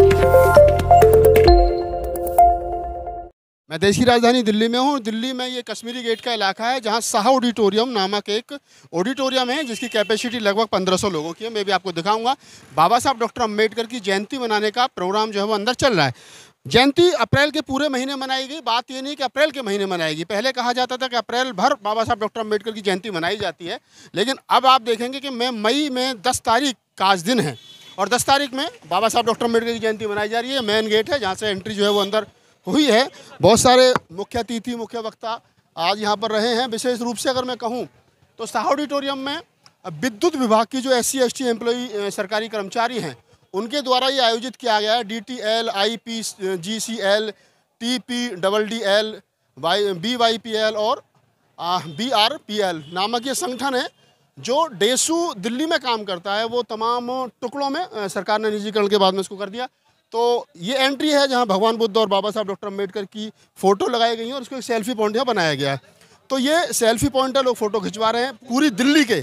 मैं देश की राजधानी दिल्ली में हूँ। दिल्ली में ये कश्मीरी गेट का इलाका है, जहाँ शाह ऑडिटोरियम नामक एक ऑडिटोरियम है, जिसकी कैपेसिटी लगभग 1500 लोगों की है। मैं भी आपको दिखाऊँगा। बाबा साहब डॉक्टर अंबेडकर की जयंती मनाने का प्रोग्राम जो है वो अंदर चल रहा है। जयंती अप्रैल के पूरे महीने मनाई गई। बात ये नहीं कि अप्रैल के महीने मनाएगी पहले कहा जाता था कि अप्रैल भर बाबा साहब डॉक्टर अंबेडकर की जयंती मनाई जाती है। लेकिन अब आप देखेंगे कि मैं मई में दस तारीख का आज दिन है। और दस तारीख में बाबा साहब डॉक्टर अंबेडकर की जयंती मनाई जा रही है मेन गेट है, जहाँ से एंट्री जो है वो अंदर हुई है। बहुत सारे मुख्य अतिथि, मुख्य वक्ता आज यहाँ पर रहे हैं। विशेष रूप से अगर मैं कहूँ तो शाह ऑडिटोरियम में विद्युत विभाग की जो एस सी एस एम्प्लॉई सरकारी कर्मचारी हैं, उनके द्वारा ये आयोजित किया गया है। D T L I P G C L T P double D L Y B Y P L और बी आर पी एल नामक ये संगठन है। जो डेसू दिल्ली में काम करता है, वो तमाम टुकड़ों में सरकार ने निजीकरण के बाद में इसको कर दिया। तो ये एंट्री है जहाँ भगवान बुद्ध और बाबा साहब, डॉक्टर अंबेडकर की फ़ोटो लगाई गई है और उसको एक सेल्फी पॉइंट यहाँ बनाया गया तो ये सेल्फी पॉइंट है, लोग फ़ोटो खिंचवा रहे हैं पूरी दिल्ली के।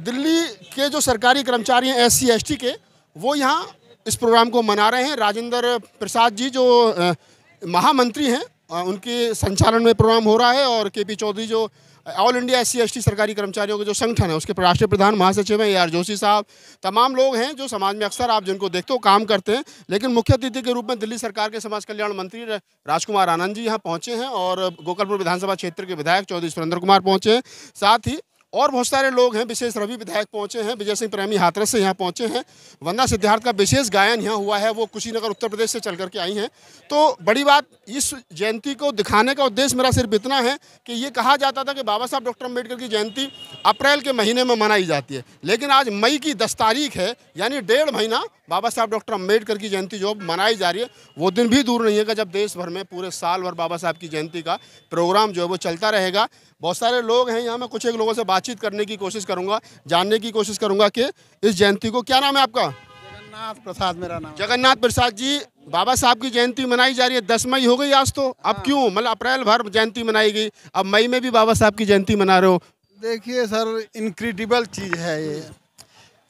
दिल्ली के जो सरकारी कर्मचारी हैं एस सी के, वो यहाँ इस प्रोग्राम को मना रहे हैं। राजेंद्र प्रसाद जी जो महामंत्री हैं उनके संचालन में प्रोग्राम हो रहा है और के पी चौधरी जो ऑल इंडिया एस सी सरकारी कर्मचारियों के जो संगठन है, उसके राष्ट्रीय प्रधान महासचिव हैं, ए आर जोशी साहब, तमाम लोग हैं जो समाज में अक्सर आप जिनको देखते हो काम करते हैं, लेकिन मुख्य अतिथि के रूप में दिल्ली सरकार के समाज कल्याण मंत्री राजकुमार आनंद जी यहाँ पहुँचे हैं और गोकलपुर विधानसभा क्षेत्र के विधायक चौधरी सुरेंद्र कुमार पहुँचे हैं। साथ ही और बहुत सारे लोग हैं, विशेष रवि विधायक पहुँचे हैं, विजय सिंह प्रेमी हाथरस से यहाँ पहुँचे हैं। वंदा सिद्धार्थ का विशेष गायन यहाँ हुआ है, वो कुशीनगर, उत्तर प्रदेश से चल करके आई हैं। तो बड़ी बात, इस जयंती को दिखाने का उद्देश्य मेरा सिर्फ़ इतना है कि ये कहा जाता था कि बाबा साहब डॉक्टर अंबेडकर की जयंती अप्रैल के महीने में मनाई जाती है। लेकिन आज मई की दस तारीख है, यानी डेढ़ महीना बाबा साहब डॉक्टर अंबेडकर की जयंती जो मनाई जा रही है वो दिन भी दूर नहीं है जब देश भर में पूरे साल भर बाबा साहब की जयंती का प्रोग्राम जो है वो चलता रहेगा। बहुत सारे लोग हैं यहाँ मैं कुछ एक लोगों से बातचीत करने की कोशिश करूँगा जानने की कोशिश करूँगा कि इस जयंती को क्या नाम है आपका? जगन्नाथ प्रसाद मेरा नाम जगन्नाथ प्रसाद जी बाबा साहब की जयंती मनाई जा रही है। दस मई हो गई आज तो अब क्यों? मतलब अप्रैल भर जयंती मनाई गई अब मई में भी बाबा साहब की जयंती मना रहे हो। देखिए सर इनक्रेडिबल चीज़ है ये।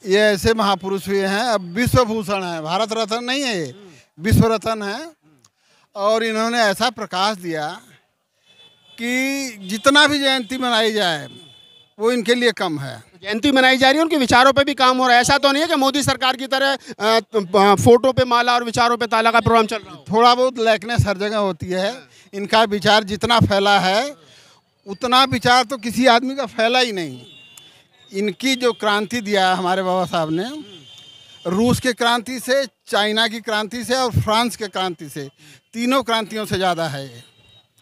ये ऐसे महापुरुष हुए हैं। अब विश्वभूषण है भारत रत्न नहीं है ये। विश्व रत्न है। और इन्होंने ऐसा प्रकाश दिया कि जितना भी जयंती मनाई जाए वो इनके लिए कम है। जयंती मनाई जा रही है उनके विचारों पे भी काम हो रहा है। ऐसा तो नहीं है कि मोदी सरकार की तरह अ, फ़ोटो पे माला और विचारों पे ताला का प्रोग्राम चल रहा है। थोड़ा बहुत लैकनेस हर जगह होती है। इनका विचार जितना फैला है उतना विचार तो किसी आदमी का फैला ही नहीं। इनकी जो क्रांति दिया है हमारे बाबा साहब ने रूस के क्रांति से चाइना की क्रांति से और फ्रांस के क्रांति से तीनों क्रांतियों से ज़्यादा है ये।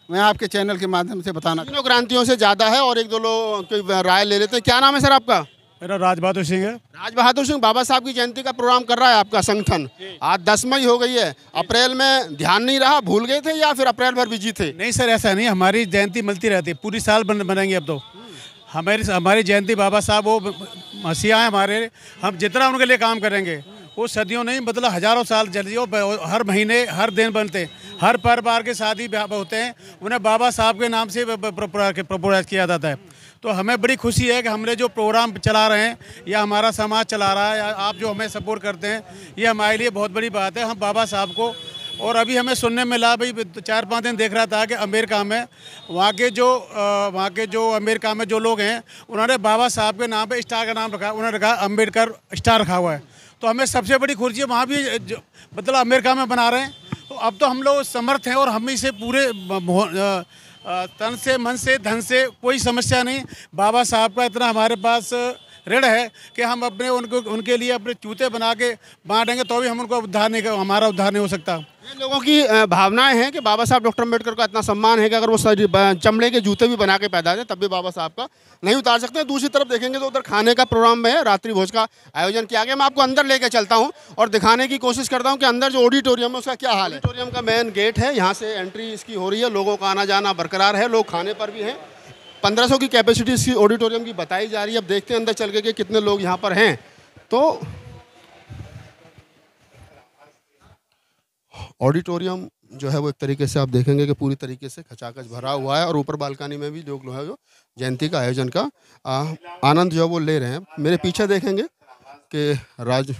मैं आपके चैनल के माध्यम से बताना तीनों क्रांतियों से ज़्यादा है और एक दो लोग की राय ले लेते हैं। क्या नाम है सर आपका? मेरा राज बहादुर सिंह है। राज बहादुर सिंह बाबा साहब की जयंती का प्रोग्राम कर रहा है आपका संगठन। आज दस मई हो गई है। अप्रैल में ध्यान नहीं रहा भूल गए थे या फिर अप्रैल भर बिज़ी थे? नहीं सर ऐसा नहीं हमारी जयंती मिलती रहती है। पूरी साल बन बनाएँगे अब तो। हमारी हमारी जयंती बाबा साहब, वो मसीहा हैं हमारे। हम जितना उनके लिए काम करेंगे, वो सदियों नहीं मतलब हज़ारों साल ब- हर महीने, हर दिन बनते हैं। हर परिवार के शादी होते हैं, उन्हें बाबा साहब के नाम से प्रपोज किया जाता है। तो हमें बड़ी खुशी है कि हमने जो प्रोग्राम चला रहे हैं, या हमारा समाज चला रहा है, या आप जो हमें सपोर्ट करते हैं, ये हमारे लिए बहुत बड़ी बात है। हम बाबा साहब को और अभी हमें सुनने में मिला, भाई, चार पाँच दिन देख रहा था कि अमेरिका में वहाँ के जो वहाँ के जो अमेरिका में जो लोग हैं, उन्होंने बाबा साहब के नाम पे स्टार का नाम रखा, उन्होंने रखा अंबेडकर स्टार रखा हुआ है। तो हमें सबसे बड़ी है, वहाँ भी मतलब अमेरिका में बना रहे हैं। तो अब तो हम लोग समर्थ हैं और हम इसे पूरे तन से, मन से, धन से कोई समस्या नहीं। बाबा साहब का इतना हमारे पास ऋण है कि हम अपने उनको, उनके लिए अपने जूते बना के बांटेंगे तो भी हम उनको उद्धार नहीं हमारा उद्धार नहीं हो सकता। लोगों की भावनाएँ हैं कि बाबा साहब डॉक्टर अंबेडकर का इतना सम्मान है कि अगर वो चमड़े के जूते भी बना के पैदा थे तब भी बाबा साहब का नहीं उतार सकते। दूसरी तरफ़ देखेंगे तो उधर खाने का प्रोग्राम है, रात्रि भोज का आयोजन किया गया। मैं आपको अंदर लेके चलता हूँ और दिखाने की कोशिश करता हूँ कि अंदर जो ऑडिटोरियम है, उसका क्या हाल है। ऑडिटोरियम का मेन गेट है, यहाँ से एंट्री इसकी हो रही है, लोगों का आना जाना बरकरार है, लोग खाने पर भी हैं। पंद्रह सौ की कैपेसिटी इसकी ऑडिटोरियम की बताई जा रही है। अब देखते हैं अंदर चल के कि कितने लोग यहाँ पर हैं। तो ऑडिटोरियम जो है वो एक तरीके से आप देखेंगे कि पूरी तरीके से खचाखच भरा हुआ है और ऊपर बालकनी में भी लोग जो है जो जयंती का आयोजन का आनंद जो है वो ले रहे हैं। मेरे पीछे देखेंगे कि राज,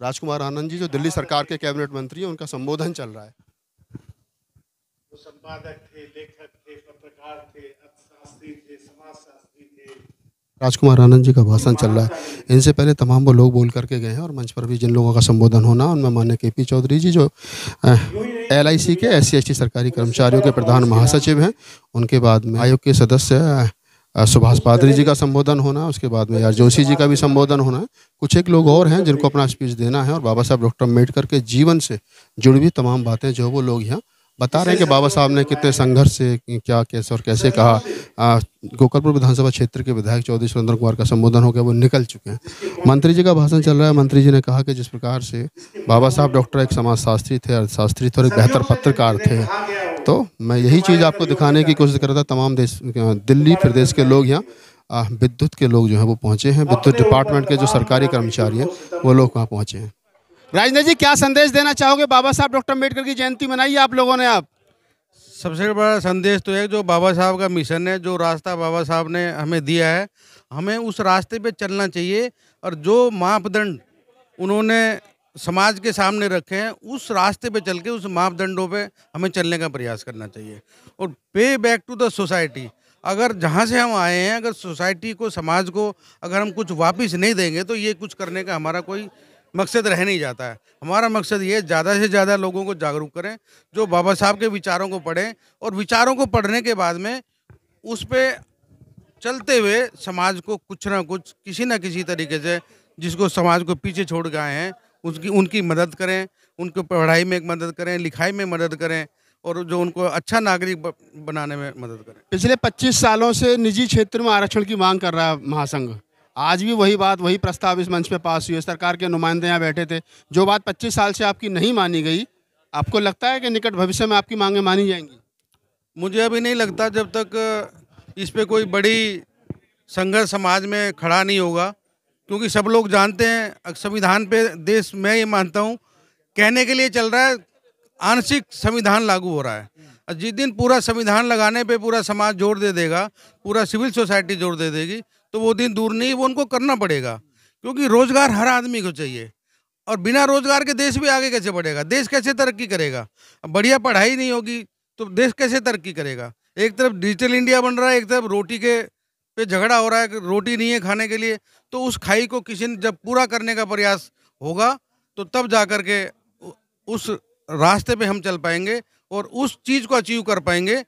राजकुमार आनंद जी जो दिल्ली सरकार के कैबिनेट मंत्री हैं, उनका संबोधन चल रहा है। संपादक थे, लेखक थे, पत्रकार थे, अर्थशास्त्री थे राजकुमार आनंद जी का भाषण चल रहा है। इनसे पहले तमाम वो लोग बोल करके गए हैं और मंच पर भी जिन लोगों का संबोधन होना, उनमें मान्य के पी चौधरी जी जो एल आई सी के एस सी सरकारी कर्मचारियों के प्रधान महासचिव हैं, उनके बाद में आयोग के सदस्य सुभाष पादरी जी का संबोधन होना, उसके बाद में यार जोशी जी का भी संबोधन होना कुछ एक लोग और हैं जिनको अपना स्पीच देना है और बाबा साहब डॉक्टर अंबेडकर के जीवन से जुड़ी हुई तमाम बातें जो वो लोग यहाँ बता रहे हैं कि बाबा साहब ने कितने संघर्ष से क्या, कैसे और कैसे कहा। गोकलपुर विधानसभा क्षेत्र के विधायक चौधरी सुरेंद्र कुमार का संबोधन हो गया, वो निकल चुके हैं। मंत्री जी का भाषण चल रहा है। मंत्री जी ने कहा कि जिस प्रकार से बाबा साहब डॉक्टर एक समाजशास्त्री थे, अर्थशास्त्री थे और एक बेहतर पत्रकार थे। तो मैं यही चीज़ आपको दिखाने की कोशिश कर रहा था। तमाम देश, दिल्ली प्रदेश के लोग यहाँ विद्युत के लोग जो हैं वो पहुँचे हैं। विद्युत डिपार्टमेंट के जो सरकारी कर्मचारी हैं, वो लोग वहाँ पहुँचे हैं। राजनाथ जी, क्या संदेश देना चाहोगे बाबा साहब, डॉक्टर अंबेडकर की जयंती मनाई आप लोगों ने आप? सबसे बड़ा संदेश तो है जो बाबा साहब का मिशन है, जो रास्ता बाबा साहब ने हमें दिया है, हमें उस रास्ते पे चलना चाहिए और जो मापदंड उन्होंने समाज के सामने रखे हैं, उस रास्ते पे चल के उस मापदंडों पे हमें चलने का प्रयास करना चाहिए। और पे बैक टू द सोसाइटी, अगर जहाँ से हम आए हैं, अगर सोसाइटी को, समाज को अगर हम कुछ वापस नहीं देंगे तो ये कुछ करने का हमारा कोई मकसद रह नहीं जाता है। हमारा मकसद ये ज़्यादा से ज़्यादा लोगों को जागरूक करें, जो बाबा साहब के विचारों को पढ़ें और विचारों को पढ़ने के बाद में उस पर चलते हुए समाज को कुछ ना कुछ, किसी ना किसी तरीके से जिसको समाज को पीछे छोड़ के आए हैं, उसकी, उनकी मदद करें, उनको पढ़ाई में मदद करें, लिखाई में मदद करें और जो उनको अच्छा नागरिक बनाने में मदद करें। पिछले 25 सालों से निजी क्षेत्र में आरक्षण की मांग कर रहा है महासंघ। आज भी वही बात, वही प्रस्ताव इस मंच पे पास हुई है। सरकार के नुमाइंदे यहाँ बैठे थे। जो बात 25 साल से आपकी नहीं मानी गई, आपको लगता है कि निकट भविष्य में आपकी मांगें मानी जाएँगी? मुझे अभी नहीं लगता जब तक इस पर कोई बड़ी संघर्ष समाज में खड़ा नहीं होगा। क्योंकि सब लोग जानते हैं संविधान पे देश, मैं ये मानता हूँ, कहने के लिए चल रहा है, आंशिक संविधान लागू हो रहा है। जिस दिन पूरा संविधान लगाने पे पूरा समाज ज़ोर दे देगा, पूरा सिविल सोसाइटी ज़ोर दे देगी तो वो दिन दूर नहीं, वो उनको करना पड़ेगा। क्योंकि रोज़गार हर आदमी को चाहिए। और बिना रोज़गार के देश भी आगे कैसे बढ़ेगा? देश कैसे तरक्की करेगा? बढ़िया पढ़ाई नहीं होगी तो देश कैसे तरक्की करेगा? एक तरफ़ डिजिटल इंडिया बन रहा है, एक तरफ़ रोटी के पे झगड़ा हो रहा है, रोटी नहीं है खाने के लिए तो उस खाई को किसी ने जब पूरा करने का प्रयास होगा तो तब जा कर के उस रास्ते पे हम चल पाएँगे और उस चीज़ को अचीव कर पाएँगे।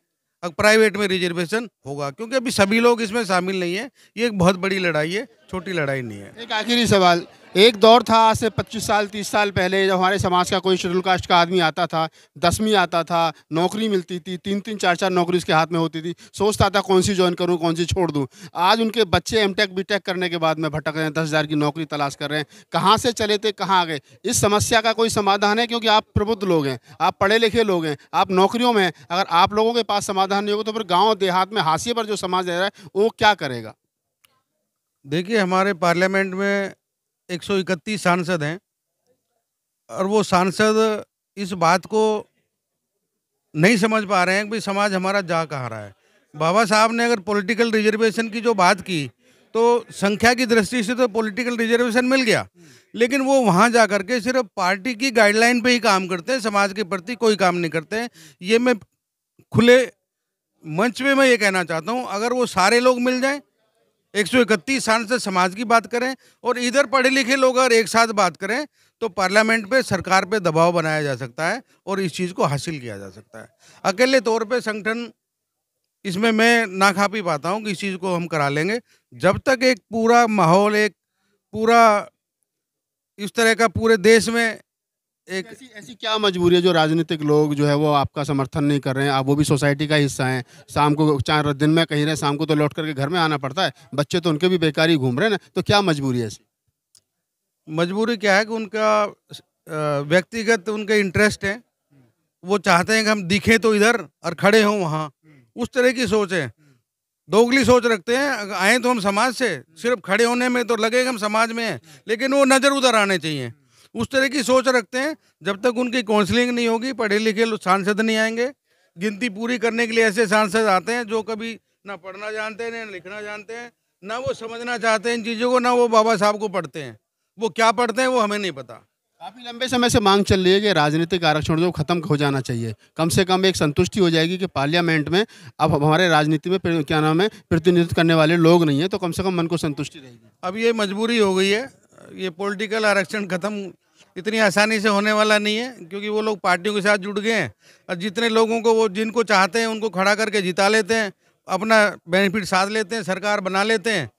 अब प्राइवेट में रिजर्वेशन होगा, क्योंकि अभी सभी लोग इसमें शामिल नहीं है। ये एक बहुत बड़ी लड़ाई है। छोटी लड़ाई नहीं है। एक आखिरी सवाल, एक दौर था आज से 25 साल 30 साल पहले, जब हमारे समाज का कोई शेड्यूल कास्ट का आदमी आता था, दसवीं आता था, नौकरी मिलती थी, तीन तीन, चार चार नौकरी उसके हाथ में होती थी, सोचता था कौन सी ज्वाइन करूँ, कौन सी छोड़ दूँ। आज उनके बच्चे एम टेक बी टेक करने के बाद में भटक रहे हैं, दस हज़ार की नौकरी तलाश कर रहे हैं। कहाँ से चले थे, कहाँ आ गए? इस समस्या का कोई समाधान है? क्योंकि आप प्रबुद्ध लोग हैं, आप पढ़े लिखे लोग हैं, आप नौकरियों में अगर आप लोगों के पास समाधान नहीं होगा तो फिर गाँव देहात में हाशिए पर जो समाज रह रहा है, वो क्या करेगा? देखिए, हमारे पार्लियामेंट में 131 सांसद हैं और वो सांसद इस बात को नहीं समझ पा रहे हैं कि समाज हमारा जा कहाँ रहा है। बाबा साहब ने अगर पॉलिटिकल रिजर्वेशन की जो बात की तो संख्या की दृष्टि से तो पॉलिटिकल रिजर्वेशन मिल गया, लेकिन वो वहाँ जा करके सिर्फ़ पार्टी की गाइडलाइन पे ही काम करते हैं, समाज के प्रति कोई काम नहीं करते हैं। ये मैं खुले मंच में मैं ये कहना चाहता हूँ, अगर वो सारे लोग मिल जाएँ एक सौ इकतीस सांसद समाज की बात करें और इधर पढ़े लिखे लोग अगर एक साथ बात करें तो पार्लियामेंट पे सरकार पे दबाव बनाया जा सकता है और इस चीज़ को हासिल किया जा सकता है। अकेले तौर पे संगठन, इसमें मैं ना खा पी पाता हूँ कि इस चीज़ को हम करा लेंगे। जब तक एक पूरा माहौल, एक पूरा इस तरह का पूरे देश में एक ऐसी ऐसी क्या मजबूरी है जो राजनीतिक लोग जो है वो आपका समर्थन नहीं कर रहे हैं? आप वो भी सोसाइटी का हिस्सा हैं। शाम को चार दिन में कहीं रहे शाम को तो लौट करके घर में आना पड़ता है। बच्चे तो उनके भी बेकारी घूम रहे हैं ना। तो क्या मजबूरी है ऐसी? मजबूरी क्या है कि उनका व्यक्तिगत उनके इंटरेस्ट है। वो चाहते हैं कि हम दिखें तो इधर और खड़े हों वहाँ। उस तरह की सोच है। दोगली सोच रखते हैं। आए तो हम समाज से। सिर्फ़ खड़े होने में तो लगेगा हम समाज में हैं। लेकिन वो नज़र उधर आने चाहिए। उस तरह की सोच रखते हैं जब तक उनकी काउंसलिंग नहीं होगी पढ़े लिखे लोग सांसद नहीं आएँगे। गिनती पूरी करने के लिए ऐसे सांसद आते हैं जो कभी ना पढ़ना जानते हैं ना लिखना जानते हैं ना वो समझना चाहते हैं इन चीज़ों को ना वो बाबा साहब को पढ़ते हैं। वो क्या पढ़ते हैं वो हमें नहीं पता। काफ़ी लंबे समय से मांग चल रही है कि राजनीतिक आरक्षण जो खत्म हो जाना चाहिए। कम से कम एक संतुष्टि हो जाएगी कि पार्लियामेंट में अब हमारे राजनीति में क्या नाम है प्रतिनिधित्व करने वाले लोग नहीं है तो कम से कम मन को संतुष्टि रहेगी। अब ये मजबूरी हो गई है ये पॉलिटिकल आरक्षण खत्म इतनी आसानी से होने वाला नहीं है, क्योंकि वो लोग पार्टियों के साथ जुड़ गए हैं और जितने लोगों को वो, जिनको चाहते हैं, उनको खड़ा करके जिता लेते हैं, अपना बेनिफिट साध लेते हैं, सरकार बना लेते हैं।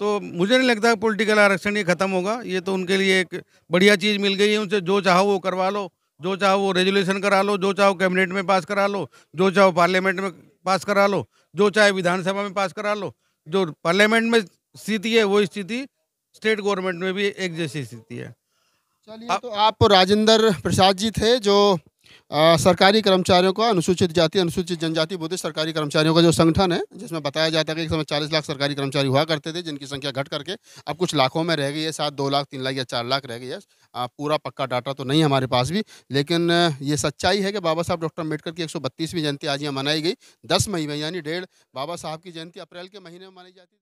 तो मुझे नहीं लगता पॉलिटिकल आरक्षण ये खत्म होगा। ये तो उनके लिए एक बढ़िया चीज़ मिल गई है उनसे। जो चाहो वो करवा लो, जो चाहो वो रेजुलेशन करा लो, जो चाहो कैबिनेट में पास करा लो, जो चाहो पार्लियामेंट में पास करा लो, जो चाहे विधानसभा में पास करा लो। जो पार्लियामेंट में स्थिति है वो स्थिति स्टेट गवर्नमेंट में भी एक जैसी स्थिति है। चलिए तो आप राजेंद्र प्रसाद जी थे जो अ, सरकारी कर्मचारियों का अनुसूचित जाति अनुसूचित जनजाति बुद्धिस्ट सरकारी कर्मचारियों का जो संगठन है जिसमें बताया जाता है कि एक समय चालीस लाख सरकारी कर्मचारी हुआ करते थे जिनकी संख्या घट करके अब कुछ लाखों में रह गई है शायद दो लाख तीन लाख या चार लाख रह गई है। अ, पूरा पक्का डाटा तो नहीं हमारे पास भी लेकिन ये सच्चाई है कि बाबा साहब डॉक्टर अंबेडकर की एक जयंती आज यहाँ मनाई गई दस मई में यानी डेढ़ बाबा साहब की जयंती अप्रैल के महीने में मनाई जाती थी।